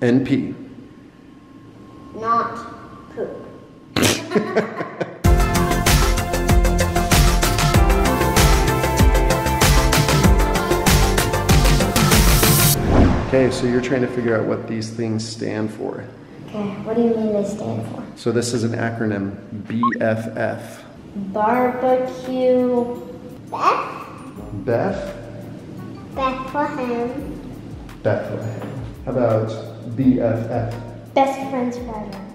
NP. Not poop. Okay, so you're trying to figure out what these things stand for. Okay, what do you mean they stand for? So this is an acronym BFF. Barbecue. Beth? Beth, Bethlehem. Bethlehem. How about BFF? Best friends forever.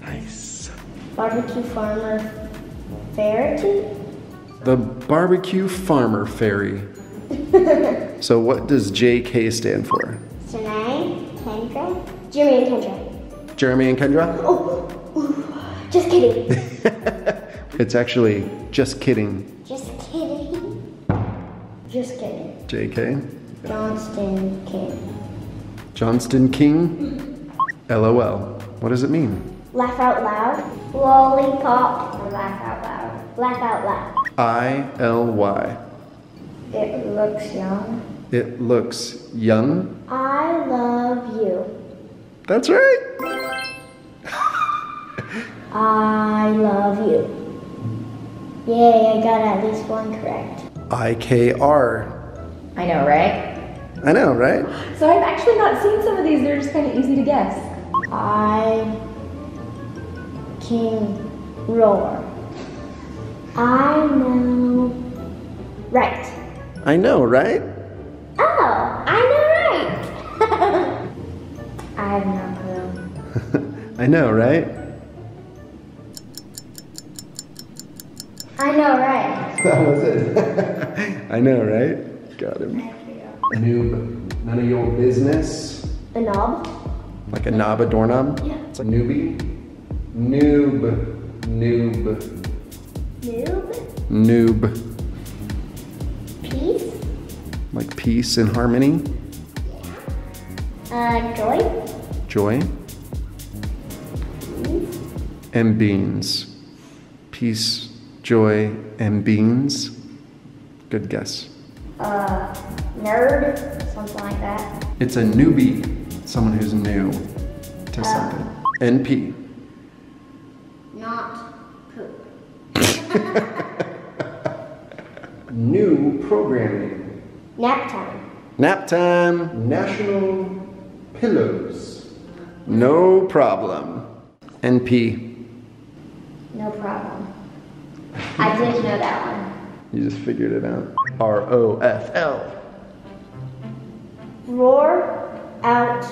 Nice. Barbecue farmer. Verity? The Barbecue Farmer Fairy. so what does JK stand for? Janae? Kendra? Jimmy and Kendra. Jeremy and Kendra? Oh, oh just kidding. It's actually just kidding, just kidding. Just kidding. JK. Johnston King. Johnston King? LOL. What does it mean? Laugh out loud. Lollipop. Or laugh out loud. Laugh out loud. I L Y. It looks young. It looks young. I love you. That's right. I love you. Yay, I got at least one correct. I K R. I know, right? I know, right? So I've actually not seen some of these. They're just kind of easy to guess. I King Roar. I know. Right. I know, right? Oh, I know right. I have no clue. I know, right? I know right. That was it. I know, right? Got him. Noob. None of your business. A knob? Like a knob, a doorknob? Yeah. It's a newbie. Noob. Noob. Noob? Noob. Peace? Like peace and harmony. Yeah. Uh, joy? Joy. Beans? And beans. Peace, joy, and beans. Good guess. Uh, nerd? Something like that. It's a newbie, someone who's new to something. NP. Not poop. New programming. Nap time. Nap time. National pillows. No problem. NP. No problem. I did know that one. You just figured it out. R O F L. Roar out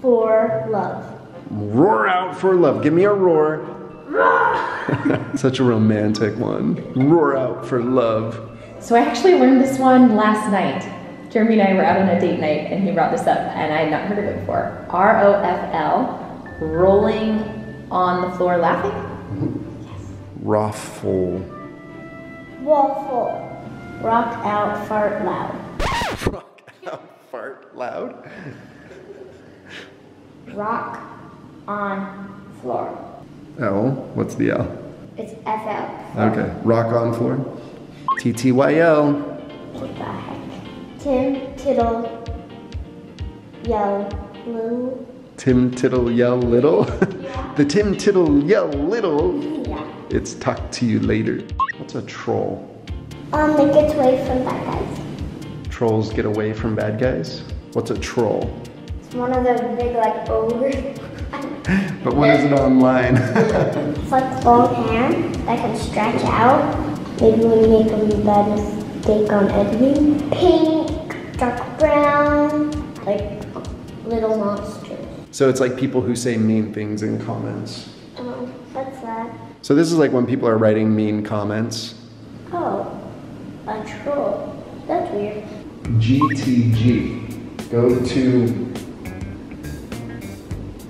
for love. Roar out for love. Give me a roar. Such a romantic one. Roar out for love. So I actually learned this one last night. Jeremy and I were out on a date night, and he brought this up, and I had not heard of it before. R O F L, rolling on the floor laughing. Ruffle. Waffle. Rock out, fart loud. Rock out, fart loud. Rock on floor. L. What's the L? It's FL. Okay. Rock on floor. TTYL. What the heck? Tim Tittle Yell Blue. Tim Tittle Yell Little. the Tim Tittle Yell Little. Yeah. It's talk to you later. What's a troll? Um, they get away from bad guys. Trolls get away from bad guys? What's a troll? It's one of those big like ogres. But what is it online? It's like long hair that can stretch out. Maybe we make a bad mistake on editing. Pink, dark brown, like little monsters. so it's like people who say mean things in comments. Oh, what's that? So this is like when people are writing mean comments. Oh, a troll. That's weird. GTG. Go to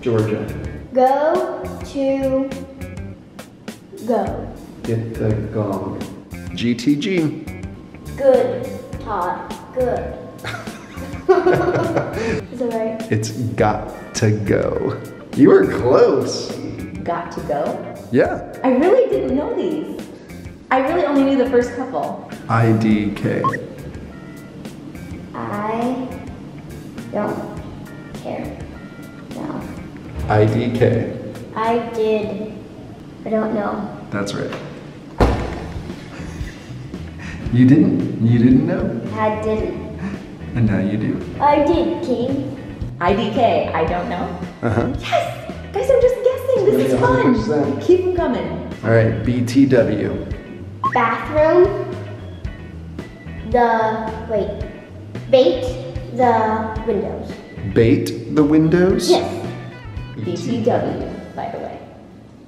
Georgia. Go to go. Get the gong. GTG. Good, Todd. Good. Is that right? It's got to go. You were close. Got to go. Yeah. I really didn't know these. I really only knew the first couple. IDK. I don't care. No. IDK. I did. I don't know. That's right. You didn't? You didn't know? I didn't. And now you do. I did, King. IDK, I don't know. Uh huh. Yes! Guys, I'm just guessing. This is fun. 100%. Keep them coming. All right, BTW. Bathroom. The wait. Bait the windows. Bait the windows? Yes. BTW, by the way.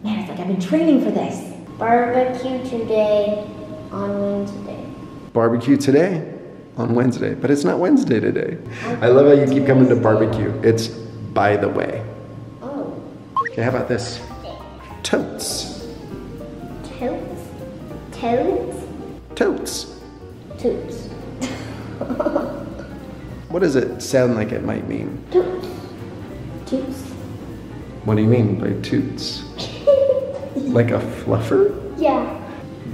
Man, it's like I've been training for this. Barbecue today on Wednesday. Barbecue today on Wednesday, but it's not Wednesday today. I love how you keep coming to barbecue. It's by the way. Oh. Okay, how about this? Totes. Totes. Toads. Totes. Toots. What does it sound like it might mean? Toots. Toots. What do you mean by toots? Like a fluffer? Yeah.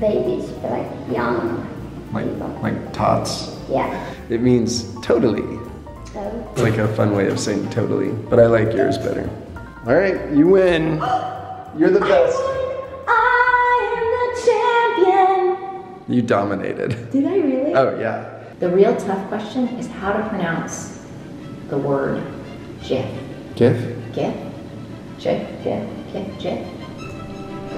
Babies are like young. Like like tots? Yeah. It means totally. So It's like a fun way of saying totally, but I like yours better. All right, you win. You're the best. I am the champion. You dominated. Did I really? Oh yeah. The real tough question is how to pronounce the word GIF. GIF? GIF? GIF, GIF, GIF, GIF.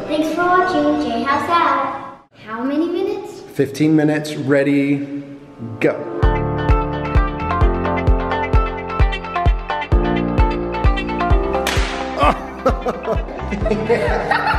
thanks for watching J House Out. How many minutes? 15 minutes, ready, go.